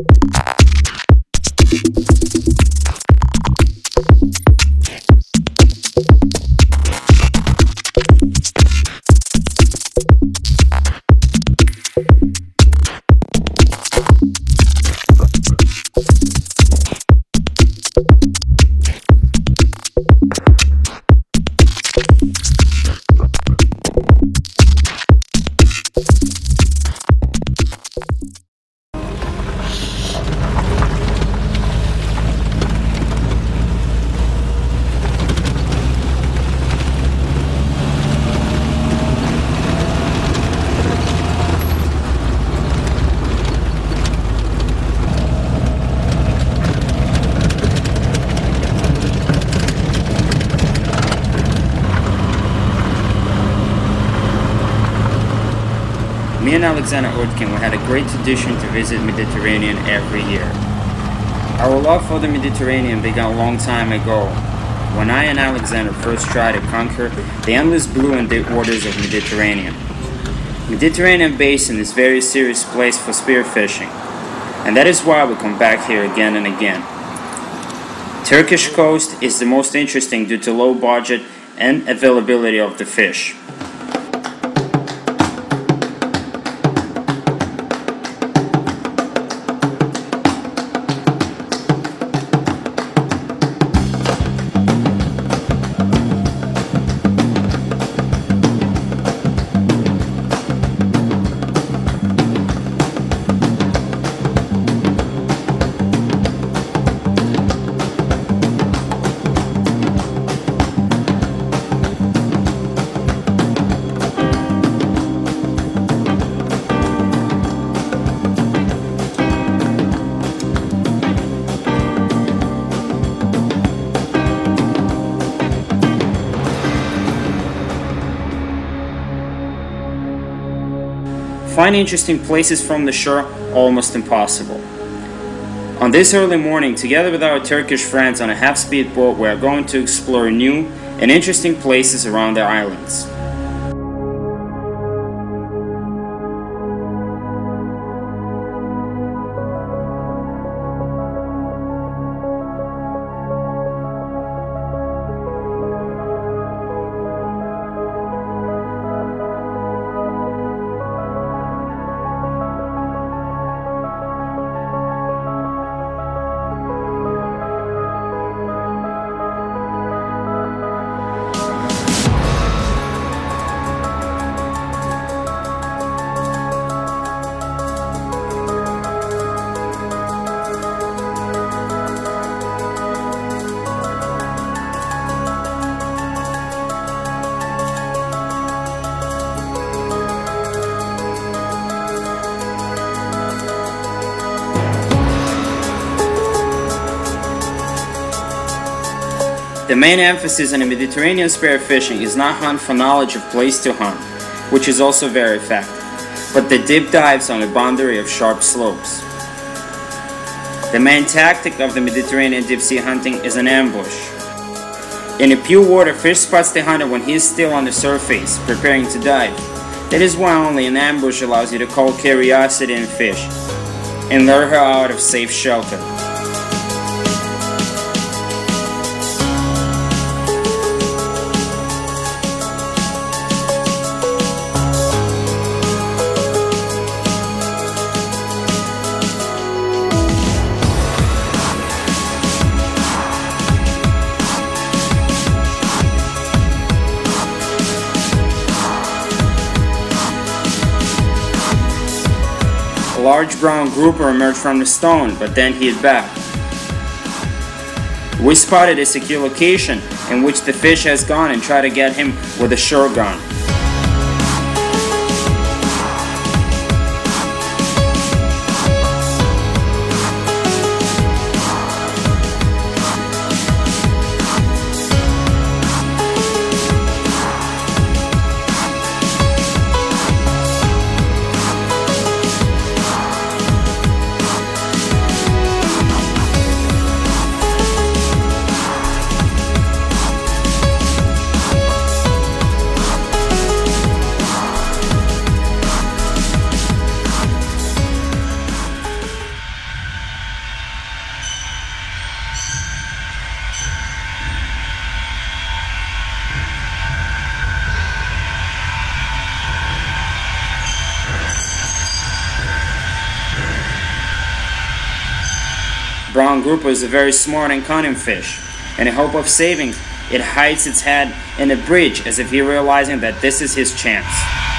you Me and Alexander Ortkin we had a great tradition to visit Mediterranean every year. Our love for the Mediterranean began a long time ago, when I and Alexander first tried to conquer the endless blue and deep waters of Mediterranean. Mediterranean basin is a very serious place for spearfishing, and that is why we come back here again and again. Turkish coast is the most interesting due to low budget and availability of the fish. Find interesting places from the shore almost impossible. On this early morning, together with our Turkish friends on a half-speed boat, we are going to explore new and interesting places around the islands. The main emphasis on the Mediterranean spearfishing is not hunt for knowledge of place to hunt, which is also very effective, but the deep dives on the boundary of sharp slopes. The main tactic of the Mediterranean deep sea hunting is an ambush. In a pure water, fish spots the hunter when he is still on the surface, preparing to dive. That is why only an ambush allows you to call curiosity in fish and lure her out of safe shelter. Large brown grouper emerged from the stone, but then hid back. We spotted a secure location in which the fish has gone and try to get him with a shore Brown grouper is a very smart and cunning fish. In the hope of saving, it hides its head in a bridge as if he realizing that this is his chance.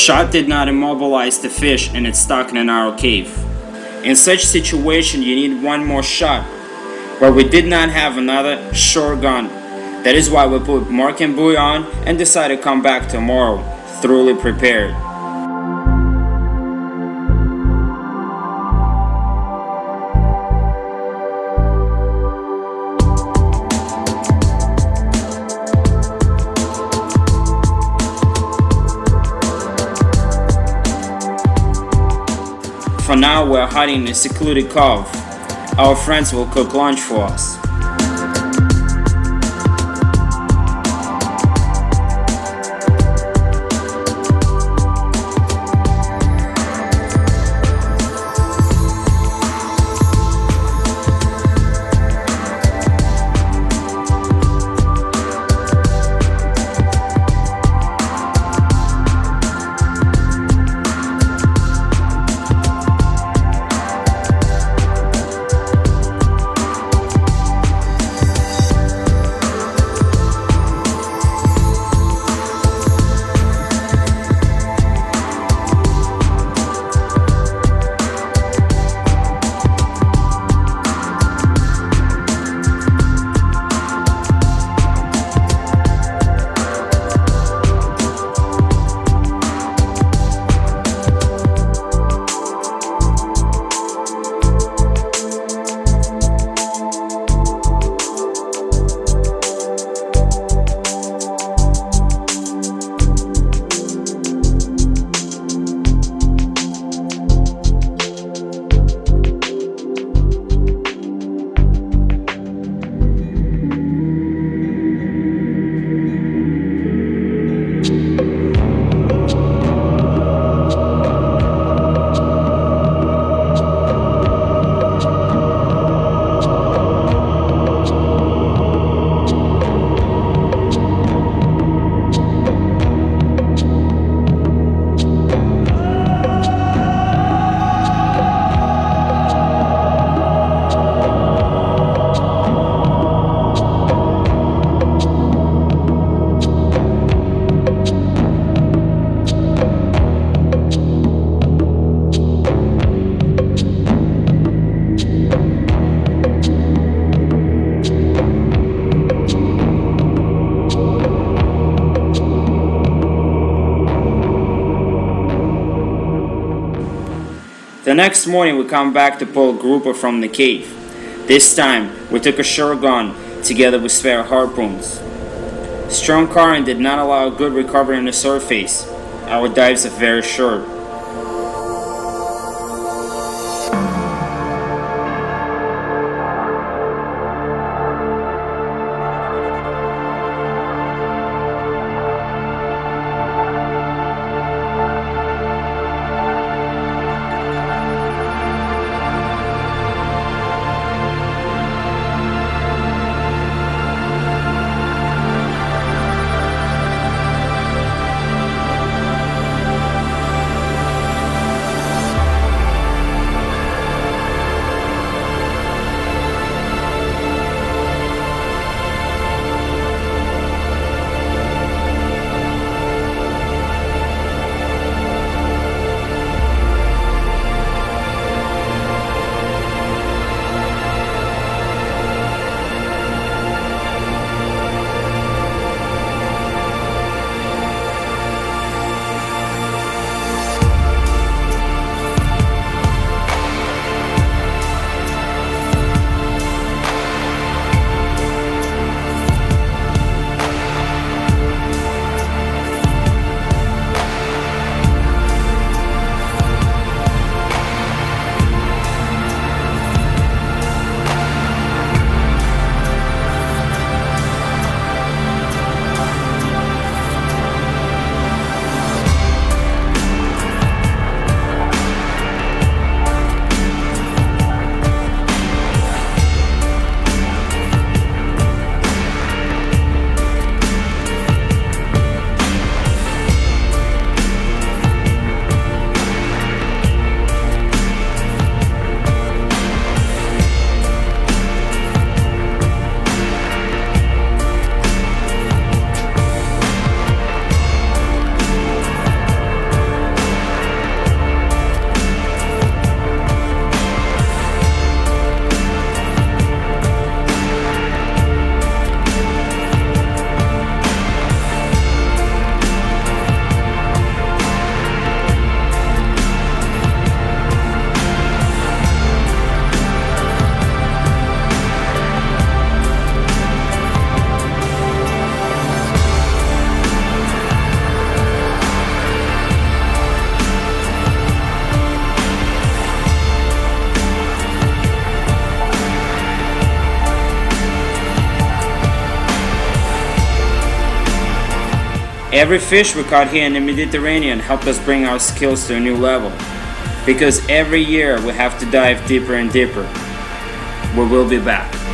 Shot did not immobilize the fish and it's stuck in a narrow cave. In such situation you need one more shot, but we did not have another short gun. That is why we put Mark and Buoy on and decided to come back tomorrow, thoroughly prepared. For now, we're hiding in a secluded cove. Our friends will cook lunch for us. The next morning, we come back to pull grouper from the cave. This time, we took a short gun together with spare harpoons. Strong current did not allow good recovery on the surface. Our dives are very short. Every fish we caught here in the Mediterranean helped us bring our skills to a new level. Because every year we have to dive deeper and deeper. We will be back.